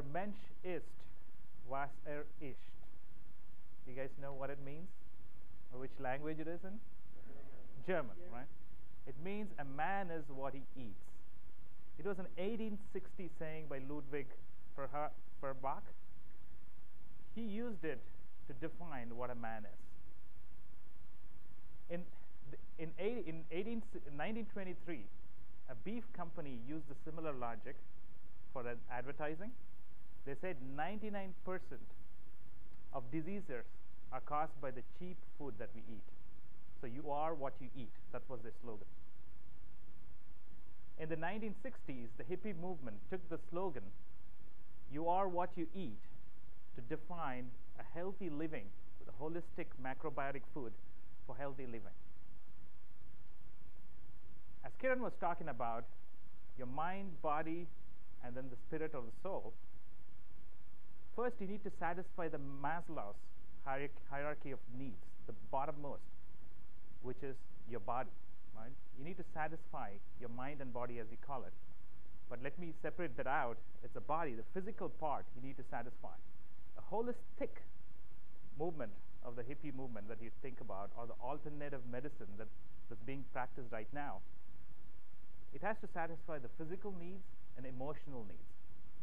Der Mensch ist, was er isst. You guys know what it means? Or which language it is in? German, right? It means a man is what he eats. It was an 1860 saying by Ludwig Feuerbach. He used it to define what a man is. In, in, 80, in 18, 1923, a beef company used a similar logic for advertising. They said 99% of diseases are caused by the cheap food that we eat. So you are what you eat. That was their slogan. In the 1960s, the hippie movement took the slogan, you are what you eat, to define a healthy living with a holistic macrobiotic food for healthy living. As Kiran was talking about, your mind, body, and then the spirit or the soul, first you need to satisfy the Maslow's hierarchy of needs, the bottommost, which is your body. Right? You need to satisfy your mind and body, as you call it. But let me separate that out. It's a body, the physical part you need to satisfy. A holistic movement of the hippie movement that you think about, or the alternative medicine that, that's being practiced right now, it has to satisfy the physical needs and emotional needs.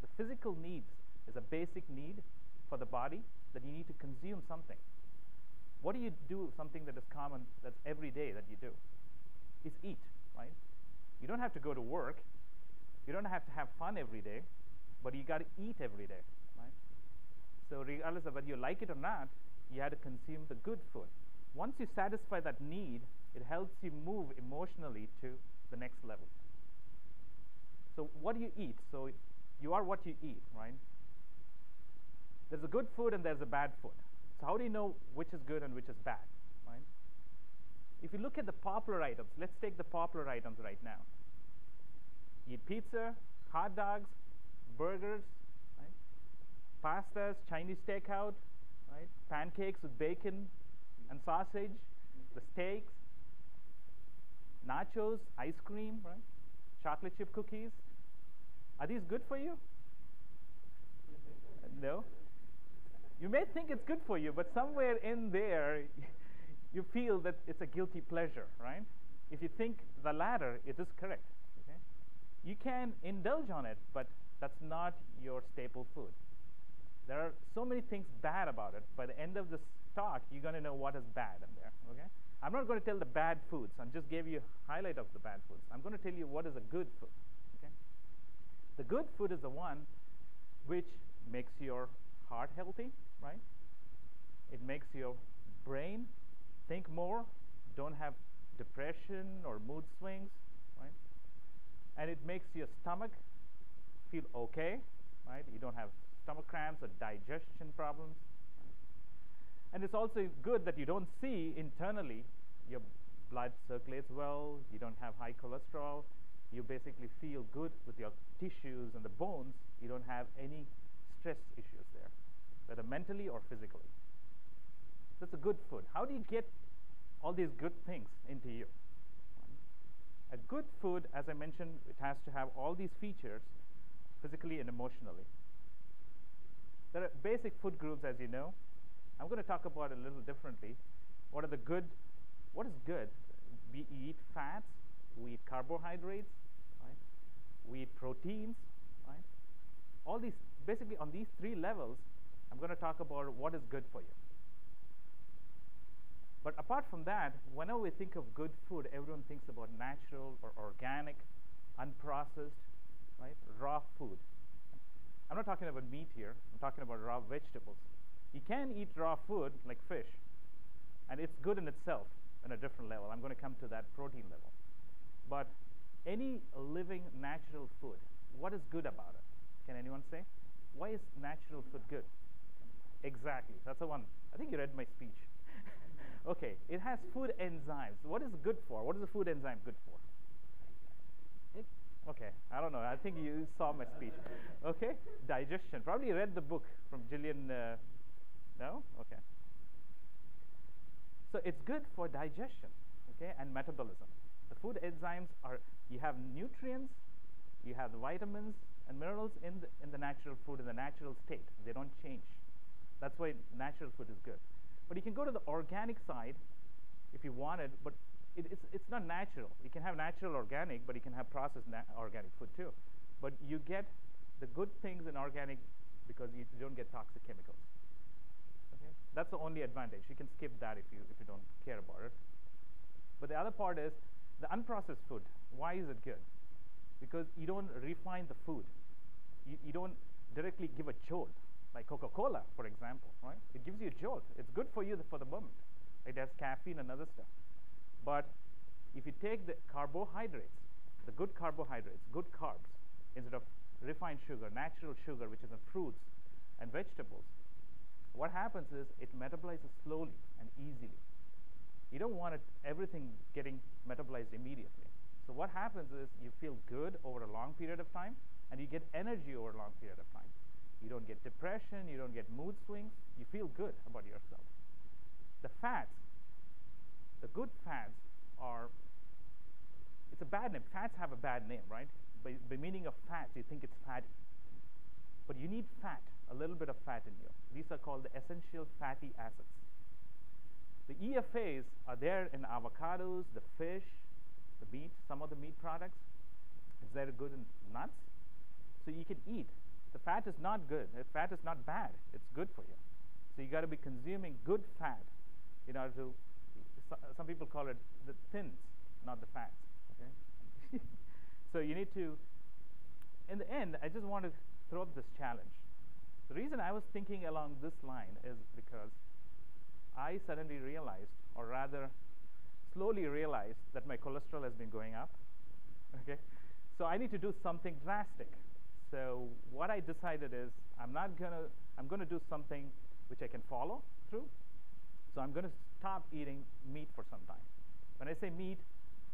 The physical needs is a basic need for the body that you need to consume something. What do you do something that is common, that's every day that you do? Is eat, right? You don't have to go to work. You don't have to have fun every day, but you got to eat every day, right? So regardless of whether you like it or not, you have to consume the good food. Once you satisfy that need, it helps you move emotionally to the next level. So what do you eat? So you are what you eat, right? There's a good food and there's a bad food. So how do you know which is good and which is bad, right? If you look at the popular items, let's take the popular items right now. Eat pizza, hot dogs, burgers, right? pastas, Chinese takeout, right? Pancakes with bacon and sausage, the steaks, nachos, ice cream, right? Chocolate chip cookies. Are these good for you? No. You may think it's good for you, but somewhere in there, you feel that it's a guilty pleasure, right? If you think the latter, it is correct. Okay? You can indulge on it, but that's not your staple food. There are so many things bad about it. By the end of this talk, you're going to know what is bad in there. Okay? I'm not going to tell the bad foods. I'm just gave you a highlight of the bad foods. I'm going to tell you what is a good food. Okay? The good food is the one which makes your heart healthy, right? It makes your brain think more, don't have depression or mood swings, right? And it makes your stomach feel okay, right? You don't have stomach cramps or digestion problems. And it's also good that you don't see internally your blood circulates well, you don't have high cholesterol, you basically feel good with your tissues and the bones, you don't have any stress issues there, whether mentally or physically. That's a good food. How do you get all these good things into you? A good food, as I mentioned, it has to have all these features physically and emotionally. There are basic food groups, as you know. I'm going to talk about it a little differently. What are the good? What is good? We eat fats, we eat carbohydrates, right? We eat proteins, right? All these, basically on these three levels, I'm going to talk about what is good for you. But apart from that, whenever we think of good food, everyone thinks about natural or organic, unprocessed, right? Raw food. I'm not talking about meat here. I'm talking about raw vegetables. You can eat raw food like fish, and it's good in itself on a different level. I'm going to come to that protein level. But any living natural food, what is good about it? Can anyone say? Why is natural food good? Exactly. That's the one. I think you read my speech. okay. It has food enzymes. What is good for? What is the food enzyme good for? Okay, I don't know. I think you saw my speech. Okay, digestion. Probably read the book from Gillian. Uh, no? Okay. So it's good for digestion, okay, and metabolism. The food enzymes are, you have nutrients, you have the vitamins and minerals in the, in the natural food in the natural state. They don't change. That's why natural food is good. But you can go to the organic side if you want it, but it, it's, it's not natural. You can have natural organic, but you can have processed organic food too. But you get the good things in organic because you don't get toxic chemicals. Okay? That's the only advantage. You can skip that if you, if you don't care about it. But the other part is the unprocessed food. Why is it good? Because you don't refine the food. You, you don't directly give a jolt, like Coca Cola, for example, right? It gives you a jolt. It's good for you for the moment. It has caffeine and other stuff. But if you take the carbohydrates, the good carbohydrates, good carbs, instead of refined sugar, natural sugar, which is in fruits and vegetables, what happens is it metabolizes slowly and easily. You don't want it, everything getting metabolized immediately. So what happens is you feel good over a long period of time, and you get energy over a long period of time. You don't get depression, you don't get mood swings, you feel good about yourself. The fats, the good fats are, it's a bad name. Fats have a bad name, right? By, by meaning of fats, you think it's fatty. But you need fat, a little bit of fat in you. These are called the essential fatty acids. The EFAs are there in avocados, the fish, the meat, some of the meat products. Is that good in nuts? So you can eat. The fat is not good. The fat is not bad. It's good for you. So you got to be consuming good fat in order to. Some people call it the thins, not the fats. Okay. so you need to. In the end, I just want to throw up this challenge. The reason I was thinking along this line is because I suddenly realized, or rather, slowly realized that my cholesterol has been going up. Okay, so I need to do something drastic. So what I decided is I'm not gonna I'm gonna do something which I can follow through. So I'm gonna stop eating meat for some time. When I say meat,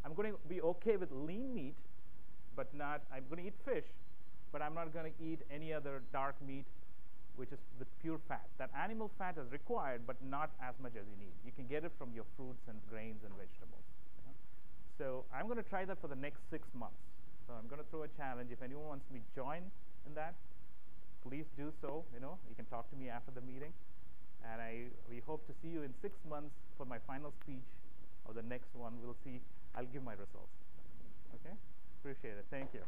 I'm going to be okay with lean meat, but not I'm going to eat fish, but I'm not going to eat any other dark meat which is with pure fat. That animal fat is required, but not as much as you need. You can get it from your fruits and grains and vegetables. You know? So I'm going to try that for the next six months. So I'm going to throw a challenge. If anyone wants me to join in that, please do so. You know, you can talk to me after the meeting, and I we hope to see you in six months for my final speech or the next one. We'll see. I'll give my results. Okay. Appreciate it. Thank you.